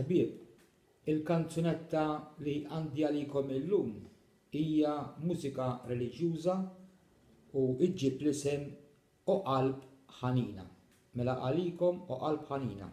ħbieb, il-kanzunetta li għandi għalikom illum hija mużika reliġjuża u iġġib l-isem O qalb ħanina. Mela għalikom O qalb ħanina.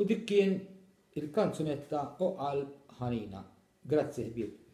U dik kien il-kanzunetta Oqal Ħanina. Grazzi Bibi.